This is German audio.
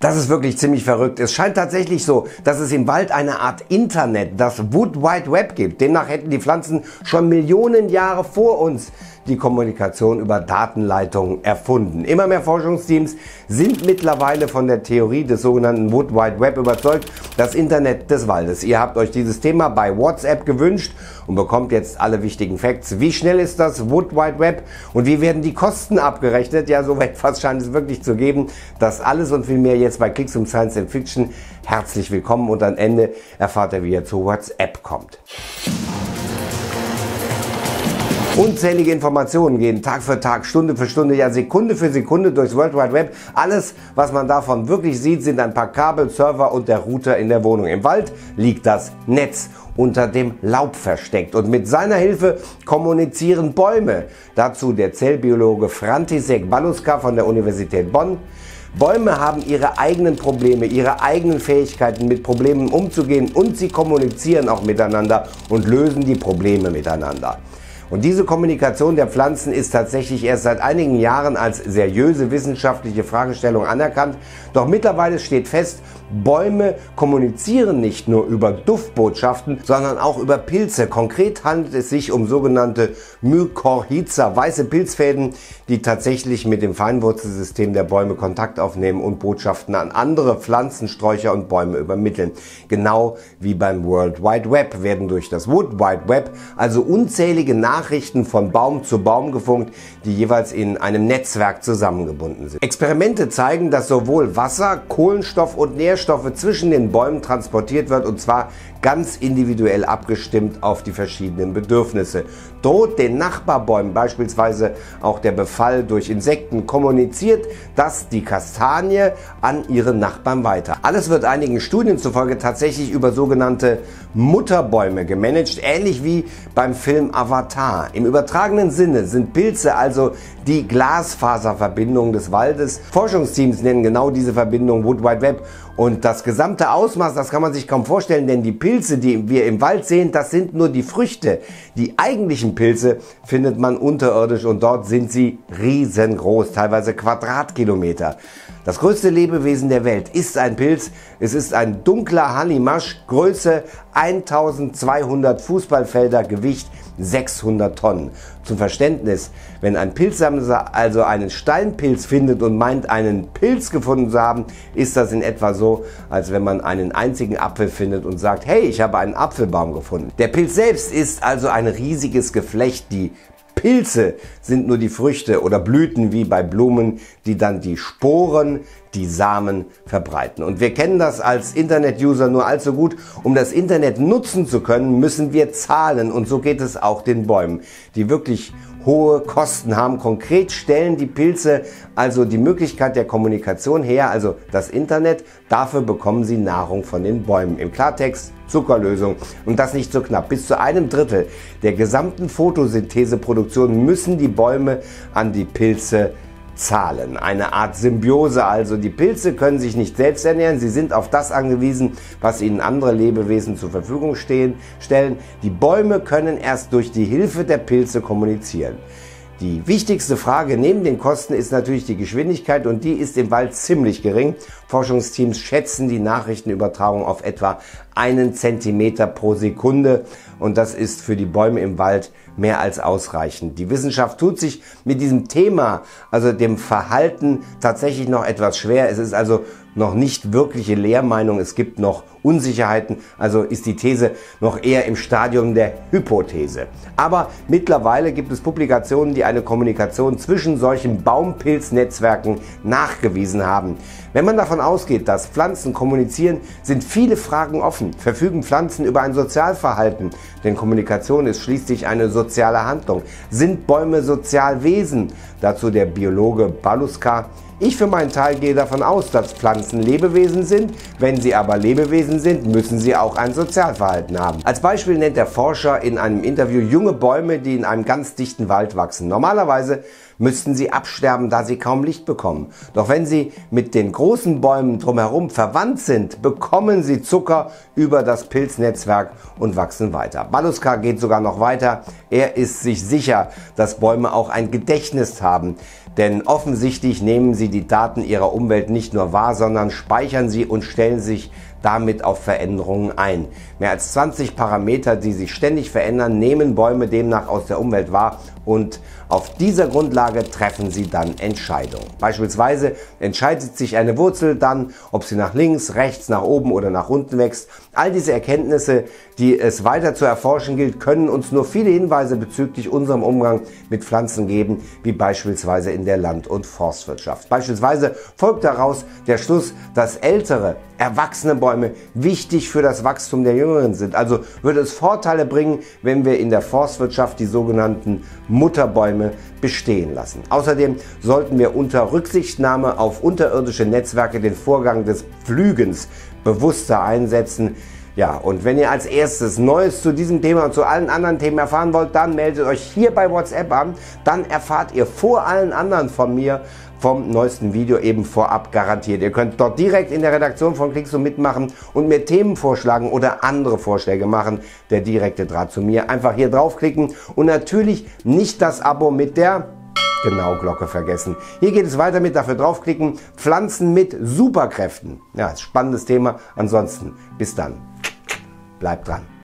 Das ist wirklich ziemlich verrückt. Es scheint tatsächlich so, dass es im Wald eine Art Internet, das Wood Wide Web gibt. Demnach hätten die Pflanzen schon Millionen Jahre vor uns die Kommunikation über Datenleitungen erfunden. Immer mehr Forschungsteams sind mittlerweile von der Theorie des sogenannten Wood Wide Web überzeugt, das Internet des Waldes. Ihr habt euch dieses Thema bei WhatsApp gewünscht und bekommt jetzt alle wichtigen Facts. Wie schnell ist das Wood Wide Web und wie werden die Kosten abgerechnet? Ja, so etwas scheint es wirklich zu geben. Das alles und viel mehr jetzt bei Klicks um Science and Fiction. Herzlich willkommen und am Ende erfahrt ihr, wie ihr zu WhatsApp kommt. Unzählige Informationen gehen Tag für Tag, Stunde für Stunde, ja Sekunde für Sekunde durchs World Wide Web. Alles, was man davon wirklich sieht, sind ein paar Kabel, Server und der Router in der Wohnung. Im Wald liegt das Netz unter dem Laub versteckt und mit seiner Hilfe kommunizieren Bäume. Dazu der Zellbiologe Frantisek Baluska von der Universität Bonn. Bäume haben ihre eigenen Probleme, ihre eigenen Fähigkeiten mit Problemen umzugehen und sie kommunizieren auch miteinander und lösen die Probleme miteinander. Und diese Kommunikation der Pflanzen ist tatsächlich erst seit einigen Jahren als seriöse wissenschaftliche Fragestellung anerkannt. Doch mittlerweile steht fest, Bäume kommunizieren nicht nur über Duftbotschaften, sondern auch über Pilze. Konkret handelt es sich um sogenannte Mykorrhiza, weiße Pilzfäden, die tatsächlich mit dem Feinwurzelsystem der Bäume Kontakt aufnehmen und Botschaften an andere Pflanzen, Sträucher und Bäume übermitteln. Genau wie beim World Wide Web werden durch das Wood Wide Web also unzählige Nachrichten von Baum zu Baum gefunkt, die jeweils in einem Netzwerk zusammengebunden sind. Experimente zeigen, dass sowohl Wasser, Kohlenstoff und Nährstoffe zwischen den Bäumen transportiert wird und zwar ganz individuell abgestimmt auf die verschiedenen Bedürfnisse. Droht den Nachbarbäumen beispielsweise auch der Befall durch Insekten, kommuniziert das die Kastanie an ihre Nachbarn weiter. Alles wird einigen Studien zufolge tatsächlich über sogenannte Mutterbäume gemanagt, ähnlich wie beim Film Avatar. Im übertragenen Sinne sind Pilze also die Glasfaserverbindung des Waldes. Forschungsteams nennen genau diese Verbindung Wood Wide Web und das gesamte Ausmaß, das kann man sich kaum vorstellen, denn die Pilze, die wir im Wald sehen, das sind nur die Früchte. Die eigentlichen Pilze findet man unterirdisch und dort sind sie riesengroß, teilweise Quadratkilometer. Das größte Lebewesen der Welt ist ein Pilz. Es ist ein dunkler Hanimasch, Größe 1200 Fußballfelder, Gewicht 600 Tonnen. Zum Verständnis, wenn ein Pilzsammler also einen Steinpilz findet und meint, einen Pilz gefunden zu haben, ist das in etwa so, als wenn man einen einzigen Apfel findet und sagt, hey, ich habe einen Apfelbaum gefunden. Der Pilz selbst ist also ein riesiges Geflecht, die Pilze sind nur die Früchte oder Blüten wie bei Blumen, die dann die Sporen, die Samen verbreiten. Und wir kennen das als Internet-User nur allzu gut. Um das Internet nutzen zu können, müssen wir zahlen. Und so geht es auch den Bäumen, die wirklich hohe Kosten haben. Konkret stellen die Pilze also die Möglichkeit der Kommunikation her, also das Internet. Dafür bekommen sie Nahrung von den Bäumen. Im Klartext Zuckerlösung. Und das nicht so knapp. Bis zu einem Drittel der gesamten Photosyntheseproduktion müssen die Bäume an die Pilze zahlen. Eine Art Symbiose also. Die Pilze können sich nicht selbst ernähren, sie sind auf das angewiesen, was ihnen andere Lebewesen zur Verfügung stehen, stellen. Die Bäume können erst durch die Hilfe der Pilze kommunizieren. Die wichtigste Frage neben den Kosten ist natürlich die Geschwindigkeit und die ist im Wald ziemlich gering. Forschungsteams schätzen die Nachrichtenübertragung auf etwa einen Zentimeter pro Sekunde und das ist für die Bäume im Wald mehr als ausreichend. Die Wissenschaft tut sich mit diesem Thema, also dem Verhalten, tatsächlich noch etwas schwer. Es ist also noch nicht wirkliche Lehrmeinung. Es gibt noch Unsicherheiten. Also ist die These noch eher im Stadium der Hypothese. Aber mittlerweile gibt es Publikationen, die eine Kommunikation zwischen solchen Baumpilznetzwerken nachgewiesen haben. Wenn man davon ausgeht, dass Pflanzen kommunizieren, sind viele Fragen offen. Verfügen Pflanzen über ein Sozialverhalten? Denn Kommunikation ist schließlich eine soziale Handlung. Sind Bäume Sozialwesen? Dazu der Biologe Baluska. Ich für meinen Teil gehe davon aus, dass Pflanzen Lebewesen sind. Wenn sie aber Lebewesen sind, müssen sie auch ein Sozialverhalten haben. Als Beispiel nennt der Forscher in einem Interview junge Bäume, die in einem ganz dichten Wald wachsen. Normalerweise müssten sie absterben, da sie kaum Licht bekommen. Doch wenn sie mit den großen Bäumen drumherum verwandt sind, bekommen sie Zucker über das Pilznetzwerk und wachsen weiter. Baluska geht sogar noch weiter. Er ist sich sicher, dass Bäume auch ein Gedächtnis haben. Denn offensichtlich nehmen sie die Daten ihrer Umwelt nicht nur wahr, sondern speichern sie und stellen sich damit auf Veränderungen ein. Mehr als 20 Parameter, die sich ständig verändern, nehmen Bäume demnach aus der Umwelt wahr und auf dieser Grundlage treffen sie dann Entscheidungen. Beispielsweise entscheidet sich eine Wurzel dann, ob sie nach links, rechts, nach oben oder nach unten wächst. All diese Erkenntnisse, die es weiter zu erforschen gilt, können uns nur viele Hinweise bezüglich unserem Umgang mit Pflanzen geben, wie beispielsweise in der Land- und Forstwirtschaft. Beispielsweise folgt daraus der Schluss, dass ältere, erwachsene Bäume wichtig für das Wachstum der Jüngeren sind. Also würde es Vorteile bringen, wenn wir in der Forstwirtschaft die sogenannten Mutterbäume bestehen lassen. Außerdem sollten wir unter Rücksichtnahme auf unterirdische Netzwerke den Vorgang des Pflügens bewusster einsetzen. Ja, und wenn ihr als erstes Neues zu diesem Thema und zu allen anderen Themen erfahren wollt, dann meldet euch hier bei WhatsApp an. Dann erfahrt ihr vor allen anderen von mir vom neuesten Video eben vorab garantiert. Ihr könnt dort direkt in der Redaktion von Klickso mitmachen und mir Themen vorschlagen oder andere Vorschläge machen. Der direkte Draht zu mir. Einfach hier draufklicken und natürlich nicht das Abo mit der genau Glocke vergessen. Hier geht es weiter mit dafür draufklicken. Pflanzen mit Superkräften. Ja, spannendes Thema. Ansonsten bis dann. Bleibt dran.